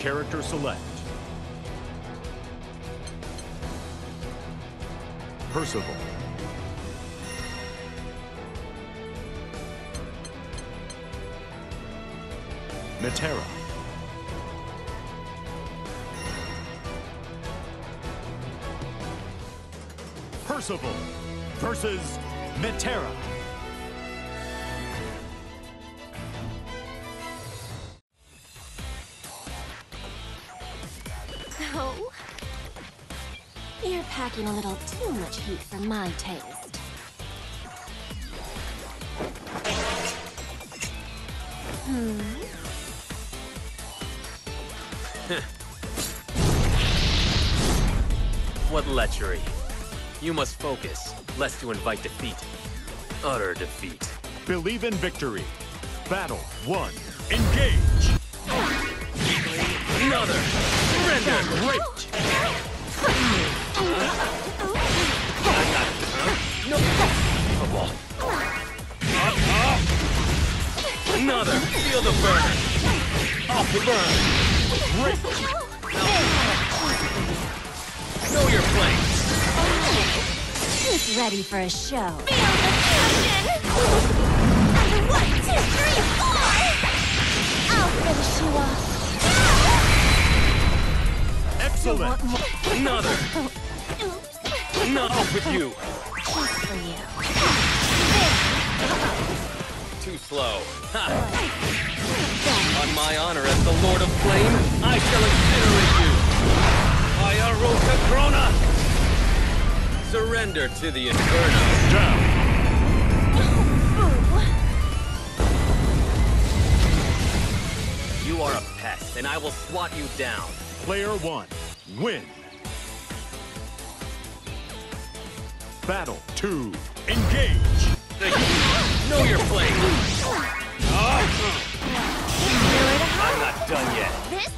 Character select. Percival. Metera. Percival versus Metera. Oh. You're packing a little too much heat for my taste. Hmm. What lechery. You must focus, lest you invite defeat. Utter defeat. Believe in victory. Battle one. Engage. Another! Surrender! Great. No! Another! Feel the burn! Off the burn! Great. Know your place! Who's ready for a show? Feel the fusion! One, two, three, four! I'll finish you off. Excellent. Another! Not off with you! Just for you. Too slow. Ha! On my honor as the Lord of Flame, I shall incinerate you! Fire Rota Crona! Surrender to the Inferno! Down. You are a pest, and I will swat you down. Player one. Win. Battle two. Engage. Know your place! I'm not done yet. This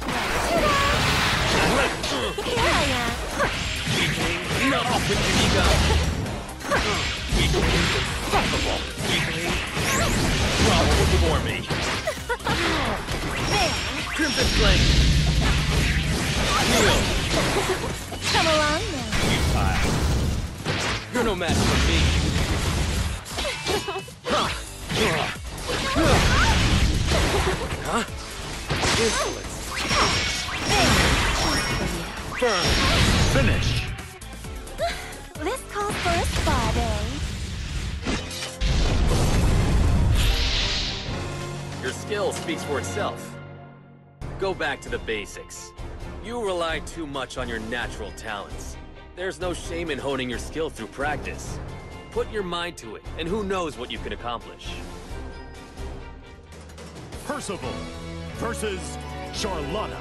Here I am. Weakling, not off with your ego! Weakling, fuckable! Weakling, grovel before me! Crimson Flame! Kneel! Come along now. Futile! You're no match for me! Huh? Insolence! Burn! Finish. This calls for a spa day. Your skill speaks for itself. Go back to the basics. You rely too much on your natural talents. There's no shame in honing your skill through practice. Put your mind to it, and who knows what you can accomplish. Percival versus Charlotta.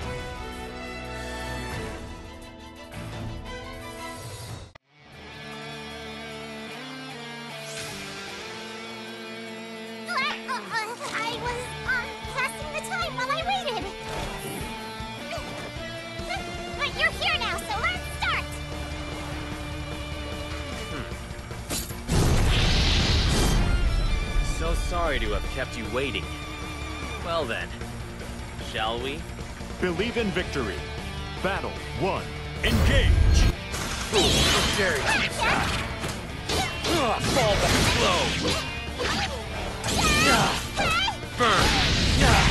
So sorry to have kept you waiting. Well then, shall we? Believe in victory. Battle one. Engage. Ooh, how dare you! Ah, fall back slow! Ah, Burn! Ah,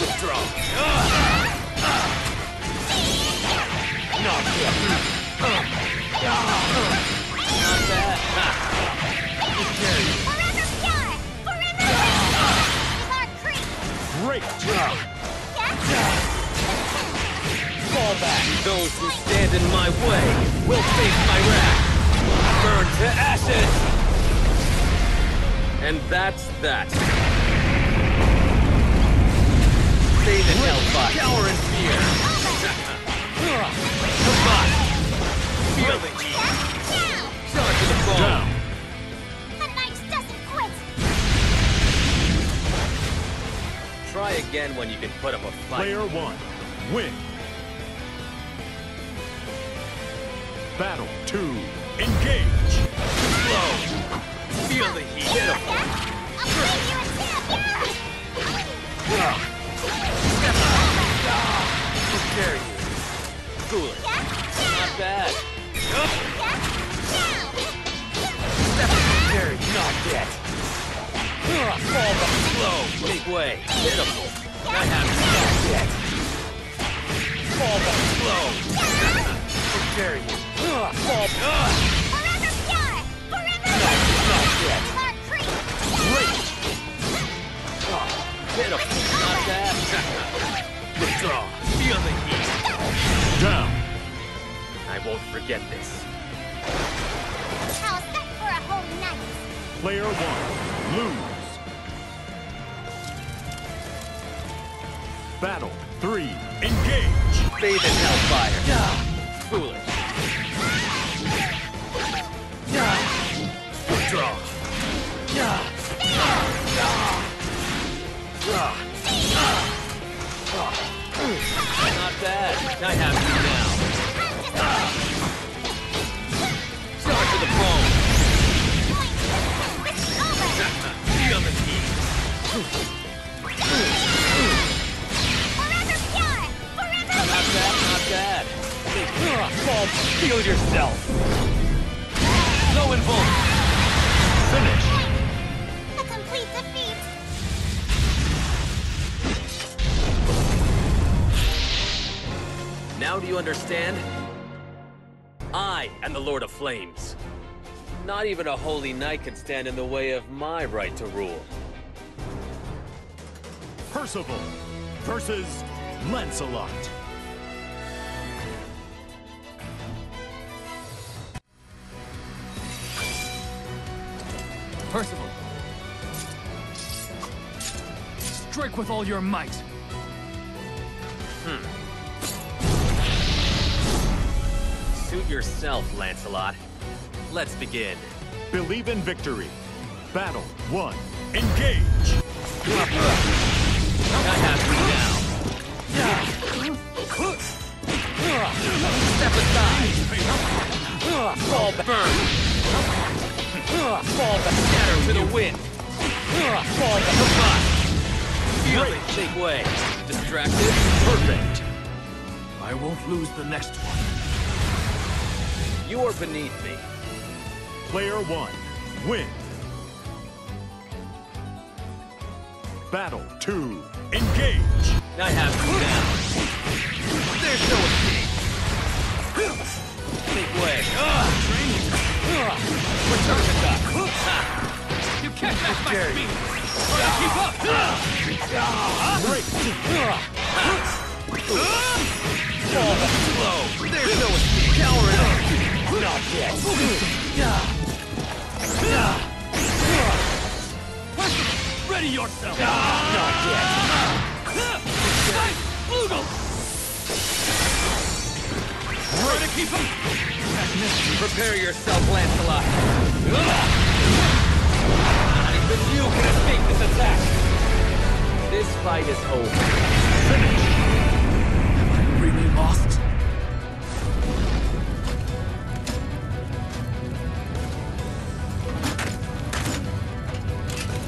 Withdraw! Ah, ah. Not yet! Ah, ah. Not bad! Ah. How dare you! Great. Yes? Fall back! Those who stand in my way will face my wrath! Burn to ashes! And that's that. Stay the hellbot. Cower in fear. Come on. Feel the heat. Charge to the bone. Down. Try again when you can put up a fight. Player one, win. Battle two, engage. Blow. Feel the heat. Beautiful. How dare you? Ah. Cooler. Not bad. Step up, Not yet. Make way. Pitiful. I haven't stopped yet. Fall back slow. How dare you? Fall back. Forever pure! Forever Not yet. Clark Creek! Great. Pitiful. Not bad. Withdraw. Feel the heat. Down. I won't forget this. How set for a holy night! Player one. Lose. Battle three. Engage. Bathe in hellfire. Foolish. Withdraw. Not bad. I have you feel yourself. Low and bolt. Finish. A complete defeat! Now do you understand? I am the Lord of Flames. Not even a holy knight can stand in the way of my right to rule. Percival versus Lancelot. Percival. Strike with all your might. Hmm. Suit yourself, Lancelot. Let's begin. Believe in victory. Battle one. Engage. I have you now. Step aside. Fall back. Fall back. Scatter to the wind. Fall back. Goodbye. Feel it. Make way. Distracted. Perfect. I won't lose the next one. You are beneath me. Player one. Win. Battle two. Engage. I have you now. There's no escape. Make way. Return to duck. You my speed! Try to keep up! Great. Fall back slow. There's no escape. Cower it up. Not yet. Ready yourself! Not yet. Nice! Brutal! Try to keep him! Prepare yourself, Lancelot. Even you can escape this attack. This fight is over. Am I Really lost?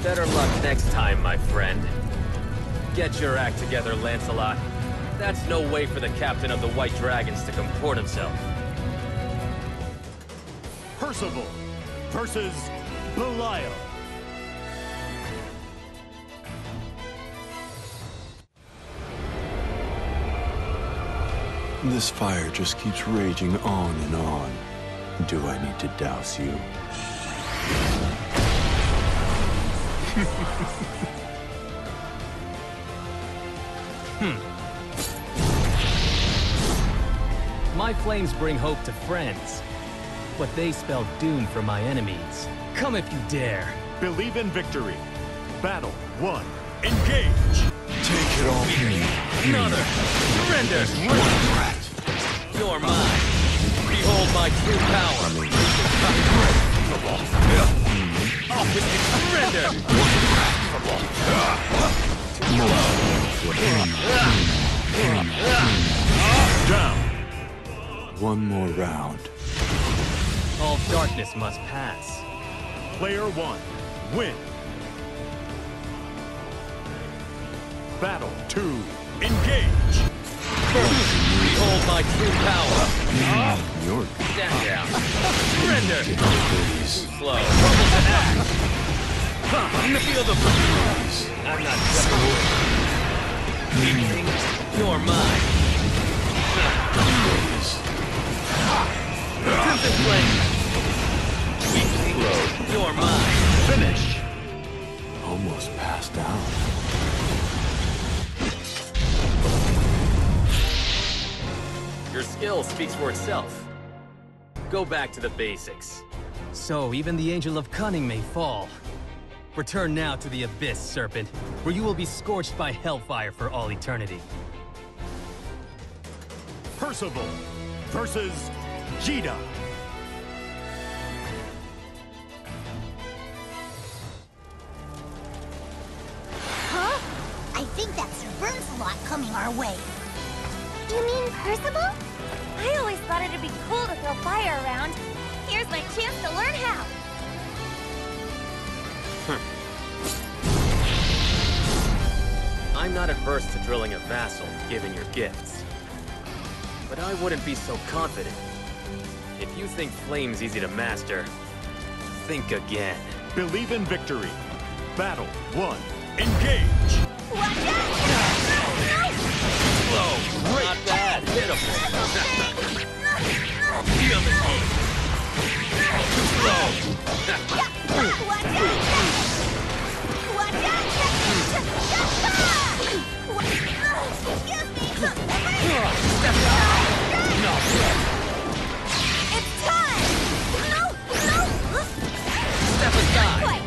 Better luck next time, my friend. Get your act together, Lancelot. That's no way for the captain of the White Dragons to comport himself. Percival versus Belial. This fire just keeps raging on and on. Do I need to douse you? Hmm. My flames bring hope to friends, but they spell doom for my enemies. Come if you dare. Believe in victory. Battle one. Engage. Take it all from me. Another! Surrender! You're mine! Behold my true power! Off with you! Surrender! Down. One more round. All darkness must pass. Player one. Win. Battle two. Engage. Behold my true power! You're Stand down! Surrender! Slow! Trouble to act! Feel the I'm not done. You're mine. Crimson Flame. You're mine. Finish. Almost passed out. Your skill speaks for itself. Go back to the basics. So even the Angel of Cunning may fall. Return now to the Abyss, Serpent, where you will be scorched by hellfire for all eternity. Percival versus Djeeta. Huh? I think that's Sir Burnsalot coming our way. You mean Percival? I always thought it'd be cool to throw fire around. Here's my chance to learn how. Hmm. I'm not adverse to drilling a vassal, given your gifts. But I wouldn't be so confident. If you think flame's easy to master, think again. Believe in victory. Battle one. Engage. Watch out! Slow, not bad, pitiful. Feel heat. Slow. Watch out! Watch out! Excuse me! It's time! No! No! Step aside.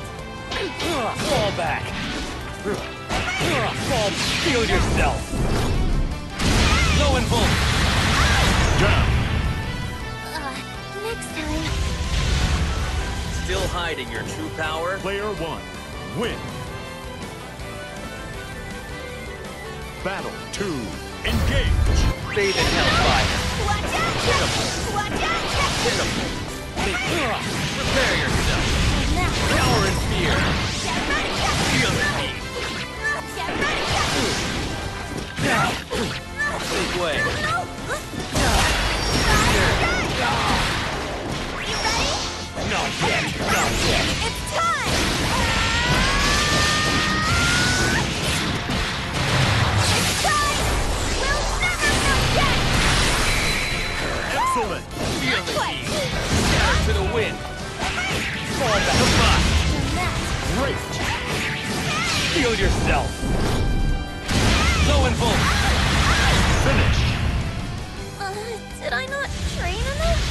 Fall back. Fall. Feel yourself. Hiding your true power? Player one. Win. Battle two. Engage. Bathe in hellfire. Watch out! Watch out! Prepare yourself. Now, Cower in fear. Feel the heat. Get! Big way. Scatter to the wind. Fall back. Goodbye. Great. Feel yourself. Low and full. Finish. Uh, did I not train enough?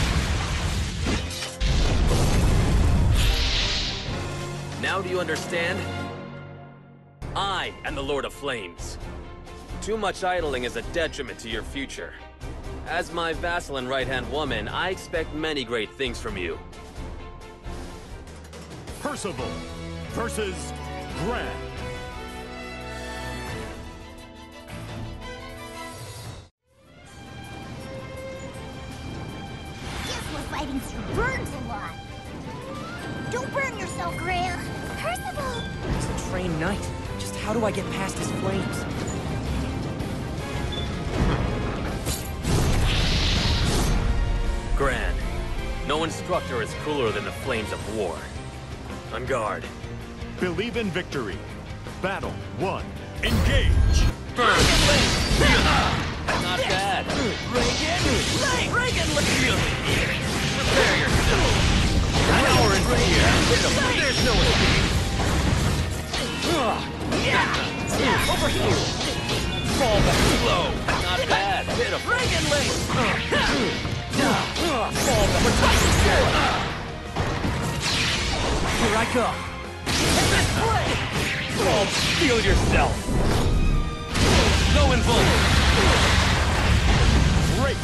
Now do you understand? I am the Lord of Flames. Too much idling is a detriment to your future. As my vassal and right-hand woman, I expect many great things from you. Percival versus Gran. Guess we're fighting Sir Burns a lot. Don't burn yourself, Graham. Percival! It's a train knight. Just how do I get past his flames? Instructor is cooler than the flames of war. On guard. Believe in victory. Battle one. Engage. Burn! Not bad. Reagan! Reagan! Prepare yourself. Power in fear. There's no escape. Over here! Fall back slow. Not bad. Pitiful. Reagan Fall back. Protect yourself. Here I come! Fall. Feel yourself. And full. Great.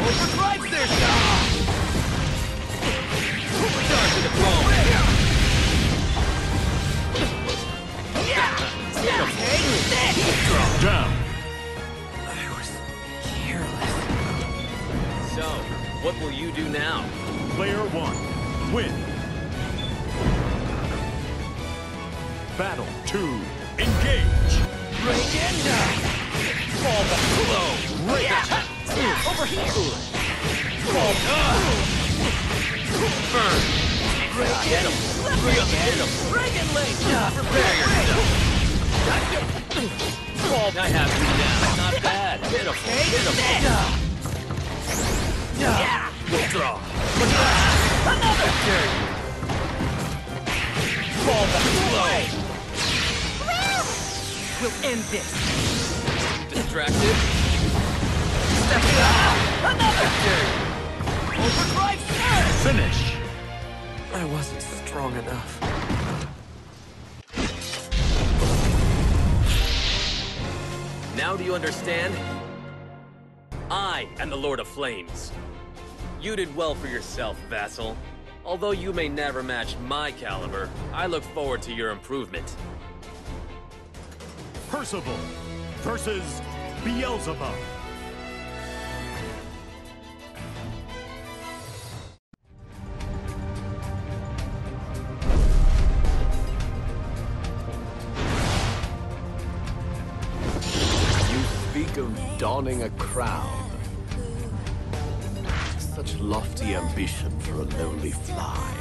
Overdrives their shot. Charge the throne. Down. So, what will you do now? Player one. Win. Battle two. Engage. Reagan! Fall back slow. Great. Over here! Fall. back. Burn. Get him! Get him! It, Link! Prepare yourself! I have you now. Not bad. Pitiful. Pitiful. Withdraw. Another! Fall back slow. We'll end this. Distracted. Another! Overdrive surge! Finish. I wasn't strong enough. Now do you understand? I am the Lord of Flames. You did well for yourself, vassal. Although you may never match my caliber, I look forward to your improvement. Percival versus Beelzebub. You speak of donning a crown. Such lofty ambition for a lonely fly.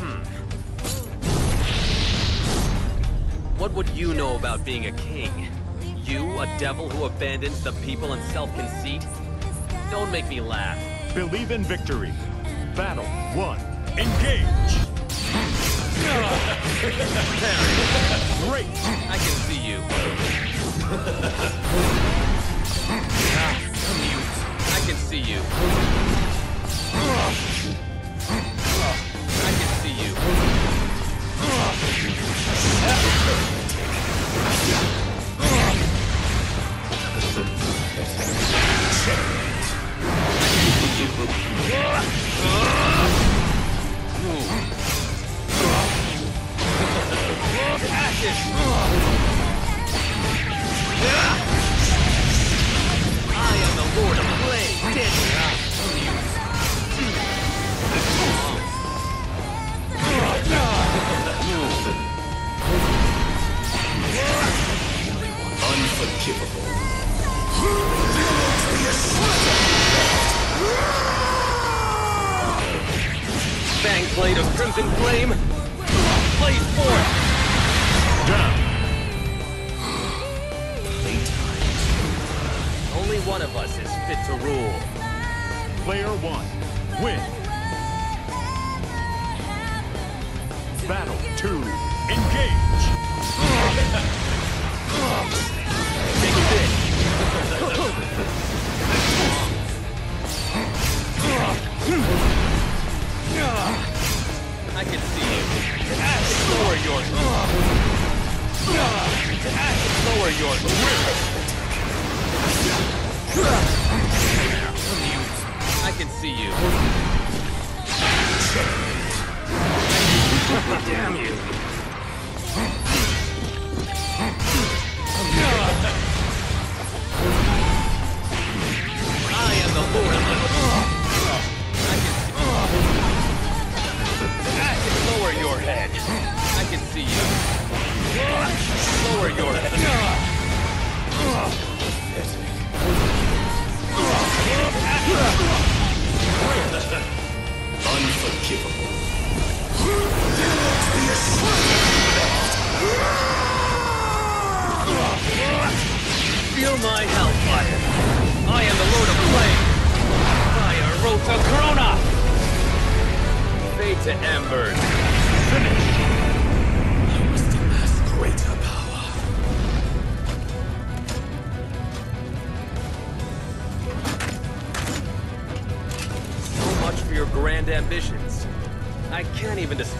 Hmm. What would you know about being a king? You, a devil who abandons the people in self-conceit? Don't make me laugh. Believe in victory. Battle one. Engage. Great. I can see you. See you.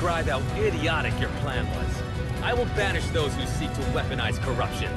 Describe how idiotic your plan was. I will banish those who seek to weaponize corruption.